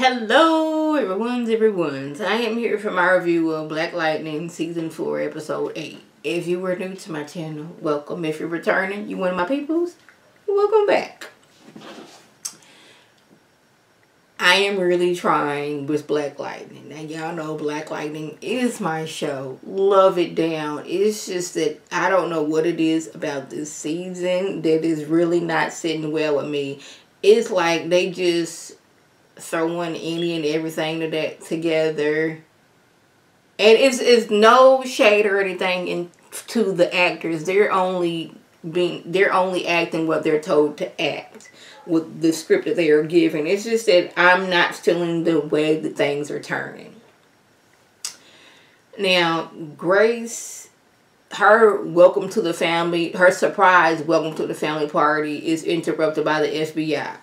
Hello, everyone's everyone's. I am here for my review of Black Lightning Season 4, Episode 8. If you were new to my channel, welcome. If you're returning, you one of my peoples, welcome back. I am really trying with Black Lightning. Now, y'all know Black Lightning is my show. Love it down. It's just that I don't know what it is about this season that is really not sitting well with me. It's like they just throwing any and everything to that together. And it's it's no shade or anything in to the actors. They're only being they're only acting what they're told to act with the script that they are given. It's just that I'm not feeling the way that things are turning. Now, Grace, her welcome to the family, her surprise welcome to the family party is interrupted by the FBI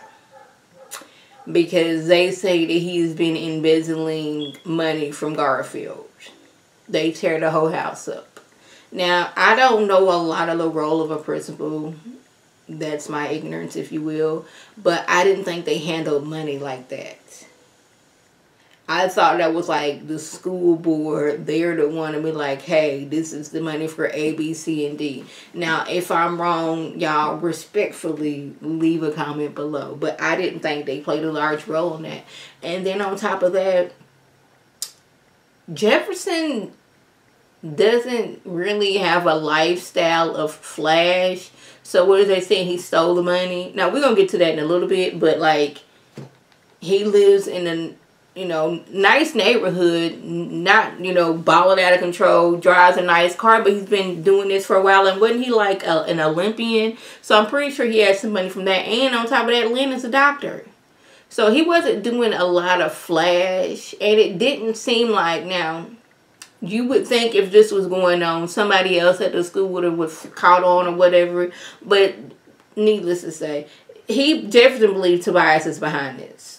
because they say that he's been embezzling money from Garfield. They tear the whole house up. Now, I don't know a lot of the role of a principal. That's my ignorance, if you will. But I didn't think they handled money like that. I thought that was like the school board. They're the one to be like, hey, this is the money for A, B, C, and D. Now, if I'm wrong, y'all respectfully leave a comment below. But I didn't think they played a large role in that. And then on top of that, Jefferson doesn't really have a lifestyle of flash. So what are they saying? He stole the money. Now, we're going to get to that in a little bit. But, like, he lives in a you know, nice neighborhood, not, you know, balling out of control, drives a nice car, but he's been doing this for a while. And wasn't he like a, an Olympian? So I'm pretty sure he had some money from that. And on top of that, Lynn is a doctor. So he wasn't doing a lot of flash. And it didn't seem like, now, you would think if this was going on, somebody else at the school would have caught on or whatever. But needless to say, he definitely believed Tobias is behind this.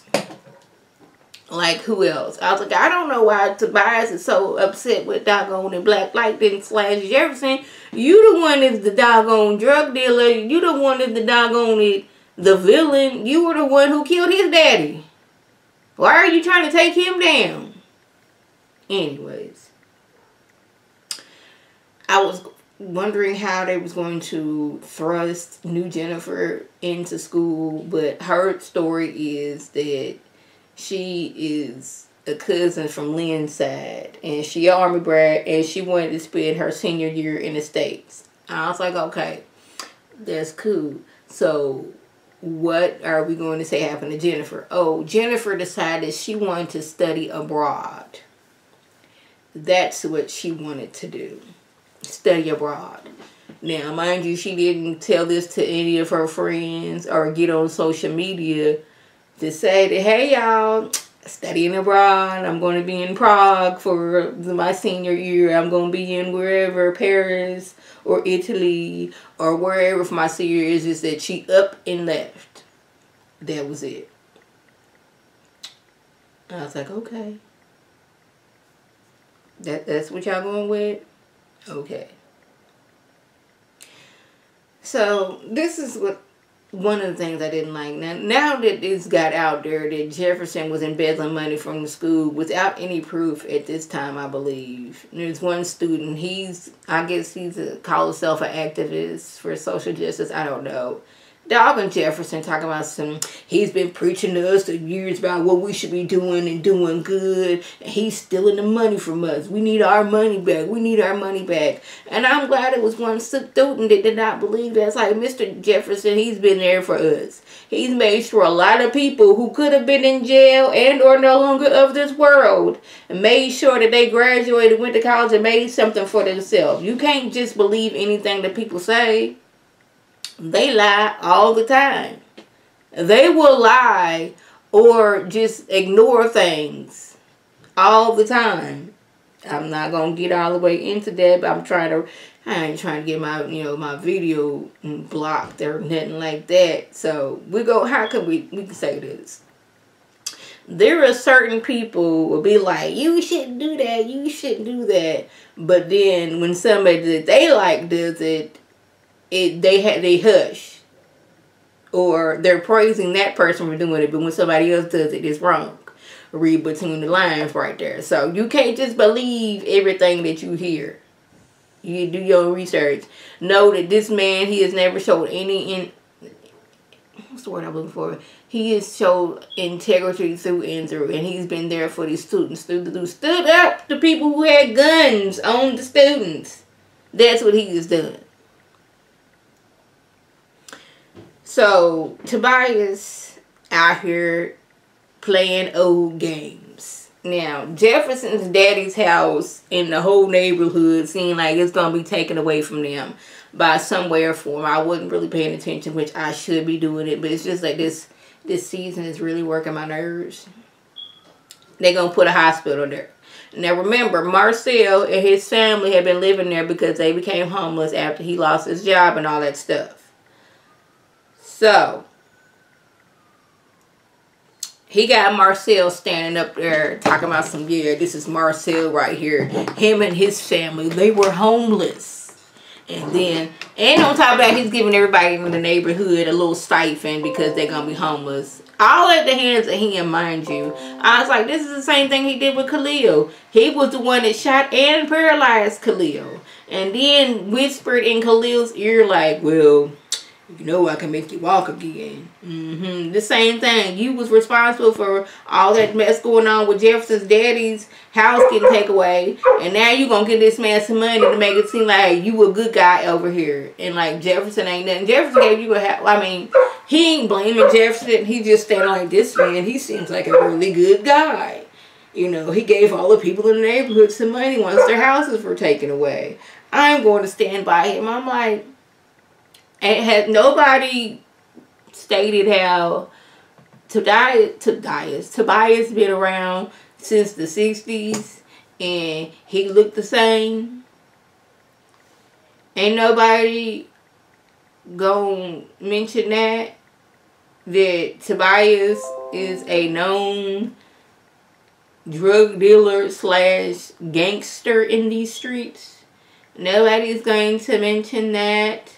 Like who else? I was like, I don't know why Tobias is so upset with doggone and Black Lightning slash Jefferson. You the one is the doggone drug dealer. You the one is the doggone it, the villain. You were the one who killed his daddy. Why are you trying to take him down? Anyways. I was wondering how they was going to thrust new Jennifer into school, but her story is that she is a cousin from Lynn's side, and she army brat, and she wanted to spend her senior year in the states. I was like, okay, that's cool. So, what are we going to say happened to Jennifer? Oh, Jennifer decided she wanted to study abroad. That's what she wanted to do, study abroad. Now, mind you, she didn't tell this to any of her friends or get on social media to say that, hey, y'all, studying abroad. I'm going to be in Prague for my senior year. I'm going to be in wherever, Paris or Italy or wherever for my senior year is that she up and left. That was it. I was like, okay. That that's what y'all going with? Okay. So this is what one of the things I didn't like. Now, now that it's got out there that Jefferson was embezzling money from the school without any proof at this time, I believe. There's one student, he's, I guess he's a, call himself an activist for social justice, I don't know. Dalvin Jefferson talking about some, he's been preaching to us for years about what we should be doing and doing good. And he's stealing the money from us. We need our money back. We need our money back. And I'm glad it was one student that did not believe that. It's like Mr. Jefferson, he's been there for us. He's made sure a lot of people who could have been in jail and or no longer of this world made sure that they graduated, went to college, and made something for themselves. You can't just believe anything that people say. They lie all the time. They will lie or just ignore things all the time. I'm not gonna get all the way into that, but I'm trying to. I ain't trying to get my you know my video blocked or nothing like that. So we go. How can we we can say this? There are certain people will be like, you shouldn't do that, you shouldn't do that. But then when somebody that they like does it, it they had they hush or they're praising that person for doing it but when somebody else does it it's wrong read between the lines right there. So you can't just believe everything that you hear. You do your research. Know that this man, he has never showed any in what's the word I'm looking for? He has showed integrity through and through, and he's been there for these students through the stood up to people who had guns on the students. That's what he has done. So Tobias out here playing old games. Now Jefferson's daddy's house in the whole neighborhood seemed like it's gonna be taken away from them by some way or form. I wasn't really paying attention, which I should be doing it, but it's just like this this season is really working my nerves. They're gonna put a hospital there. Now remember, Marcel and his family had been living there because they became homeless after he lost his job and all that stuff. So, he got Marcel standing up there talking about some, yeah, this is Marcel right here. Him and his family, they were homeless. And then, and on top of that, he's giving everybody in the neighborhood a little stipend because they're going to be homeless. All at the hands of him, mind you. I was like, this is the same thing he did with Khalil. He was the one that shot and paralyzed Khalil. And then whispered in Khalil's ear like, well, you know I can make you walk again. Mm-hmm. The same thing. You was responsible for all that mess going on with Jefferson's daddy's house getting taken away. And now you going to give this man some money to make it seem like you a good guy over here. And like Jefferson ain't nothing. Jefferson gave you a house. I mean, he ain't blaming Jefferson. He just standing like this man. He seems like a really good guy. You know, he gave all the people in the neighborhood some money once their houses were taken away. I'm going to stand by him. I'm like, and has nobody stated how Tobias, Tobias, Tobias been around since the 60s and he looked the same. Ain't nobody gonna mention that that Tobias is a known drug dealer slash gangster in these streets. Nobody's going to mention that.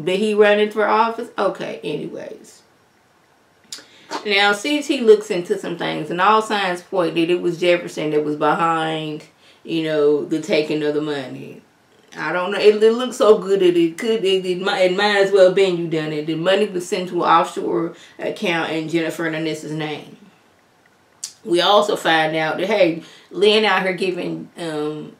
Did he running for office? Okay, anyways. Now, CT looks into some things, and all signs point that it was Jefferson that was behind, you know, the taking of the money. I don't know. It, it looks so good that it could, it, it, might, it might as well been you done it. The money was sent to an offshore account in Jennifer Hernandez's name. We also find out that, hey, Lynn out here giving um,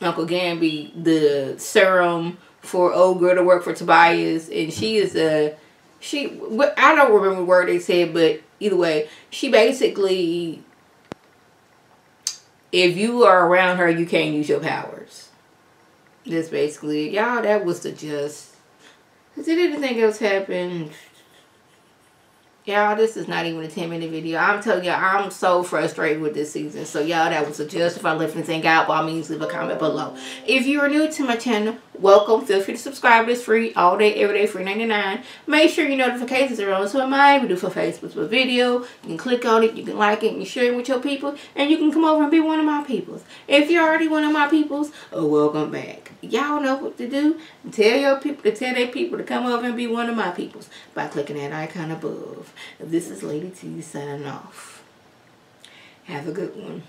Uncle Gambi the serum for old girl to work for Tobias, and she is a she. I don't remember the word they said, but either way, she basically, if you are around her, you can't use your powers. That's basically y'all. That was the just. Did anything else happen? Y'all, this is not even a 10 minute video. I'm telling y'all, I'm so frustrated with this season. So, y'all, that was a just. If I left anything out, by all means, leave a comment below. If you are new to my channel, welcome. Feel free to subscribe. It's free all day, every day, free 99. Make sure your notifications are on. So, am able to do for Facebook with video. You can click on it, you can like it, and you share it with your people. And you can come over and be one of my peoples. If you're already one of my peoples, oh, welcome back. Y'all know what to do. Tell your people to tell their people to come over and be one of my peoples by clicking that icon above. This is Lady T signing off. Have a good one.